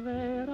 primavera.